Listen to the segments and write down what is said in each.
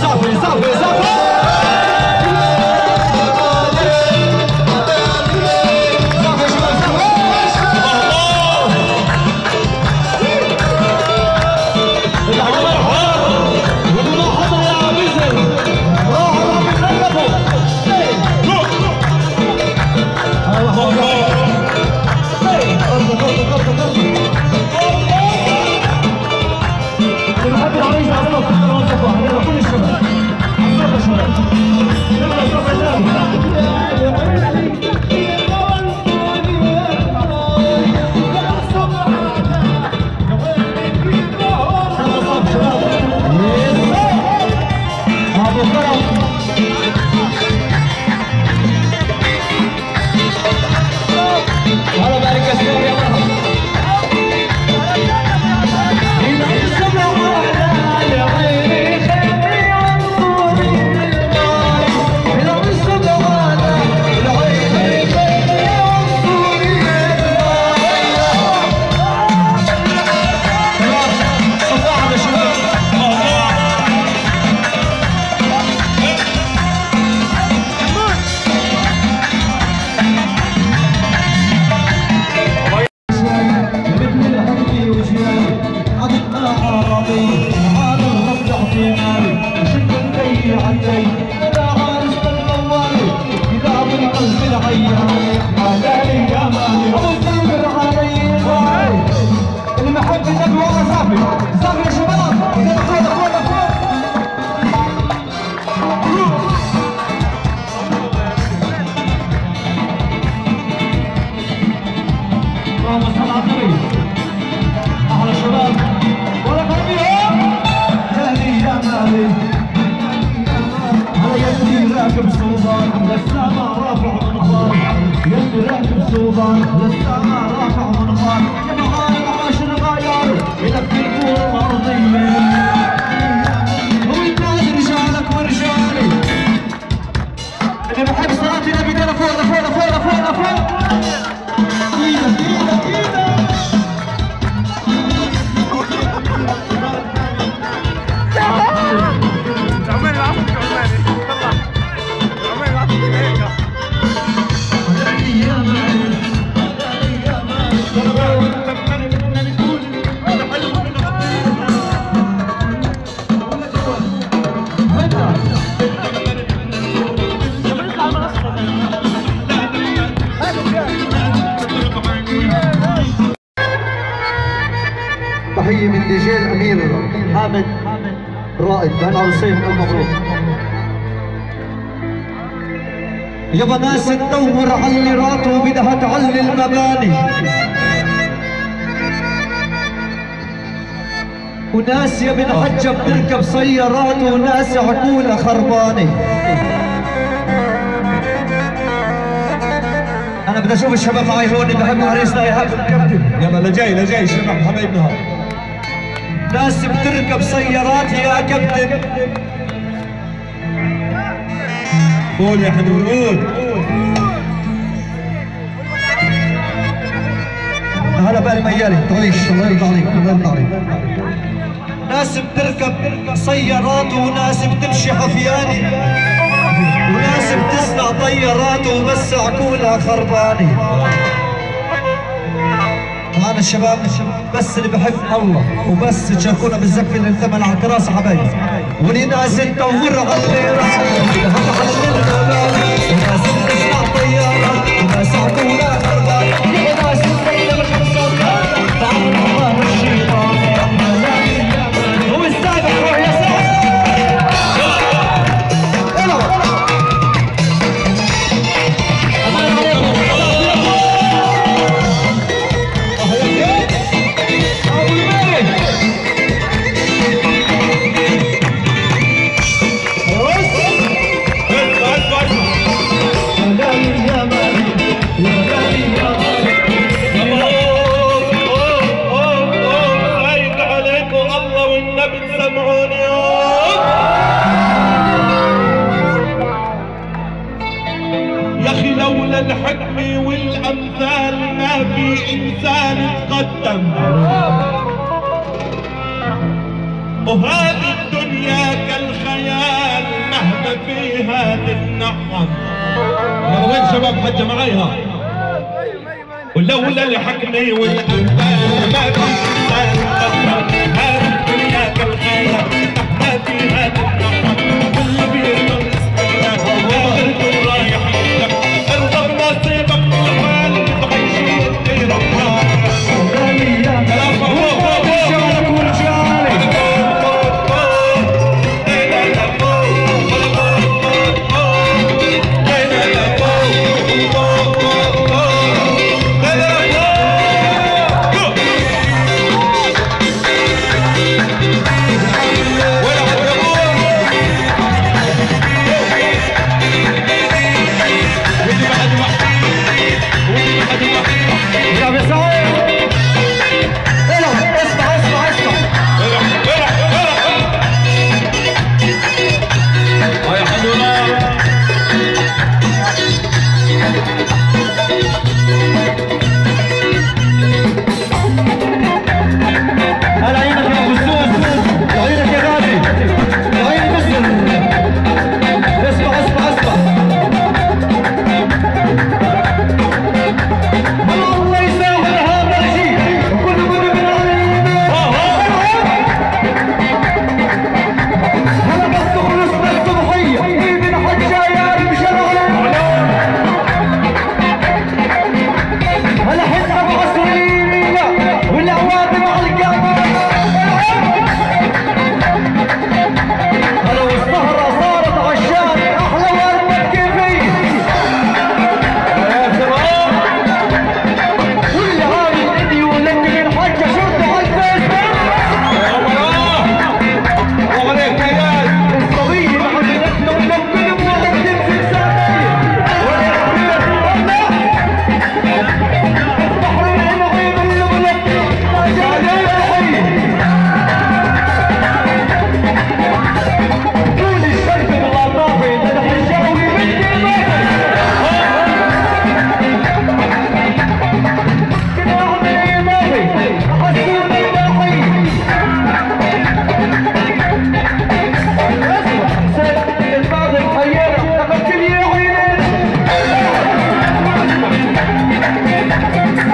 Sabe, sabe. Christmas. للسماء رافع منقار يا مغارب عاش الغيار يلف الكون الأرضية. دي جي الامير حامد رائد. بن عرسين المبروك يابا ناس تدور على اللي رأته بدها تعلي المباني. وناس يا بن حجة بتركب سيارات وناس عقولها خربانة أنا بدي أشوف الشباب معي هون بحب عريسنا يا هاب الكابتن يلا لجاي لجاي شباب حبايبنا. ناس بتركب سيارات يا كابتن. قول يا حنون قول هلا بقى الميالي تعيش الله يرضى عليك الله يرضى عليك. ناس بتركب سيارات وناس بتمشي حفياني. وناس بتصنع طيارات وبس عقولها خرباني. معنا الشباب بس اللي بحب الله وبس تشاركونا بالزقف اللي انتمى على الكراسي حبايبي. وناس تدور على اللي راسه هم على المباني وناس بتصنع طيارات وناس عقولها وهذه الدنيا كالخيال مهما فيها تتنعم يلا وين شباب حجة معايا؟ ولولا الحكمة والأنبال ما في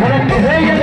Por el que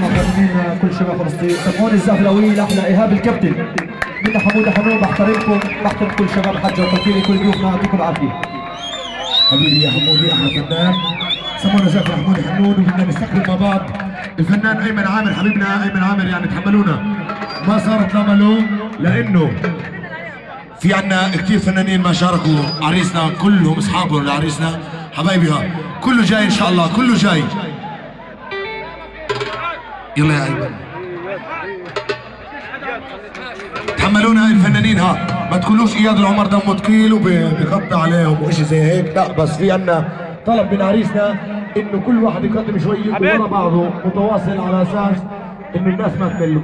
نرجع مع خادمين كل شباب فلسطين. سموني الزهلاوي لاحلى إيهاب الكابتن. من حموده حنون بحترمكم بحترم كل شباب حجه وتوكيلي كل ضيوفنا يعطيكم العافية. حبيبي يا حمودي أحلى فنان. سمونا زكي حمودي حنون وبدنا نستقبل مع بعض. الفنان أيمن عامر حبيبنا أيمن عامر يعني تحملونا. ما صارت لا لأنه في عنا كثير فنانين ما شاركوا عريسنا كلهم أصحابهم لعريسنا. حبايبي كله جاي إن شاء الله كله جاي. يلا يا ايمن تحملونا الفنانين ها. ما تقولوش إياد العمر دمه ثقيل وبيقطع عليهم وشي زي هيك. لا بس في عنا طلب من عريسنا إنه كل واحد يقدم شوي ورا بعضه متواصل على أساس إنه الناس ما تمل